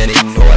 anymore.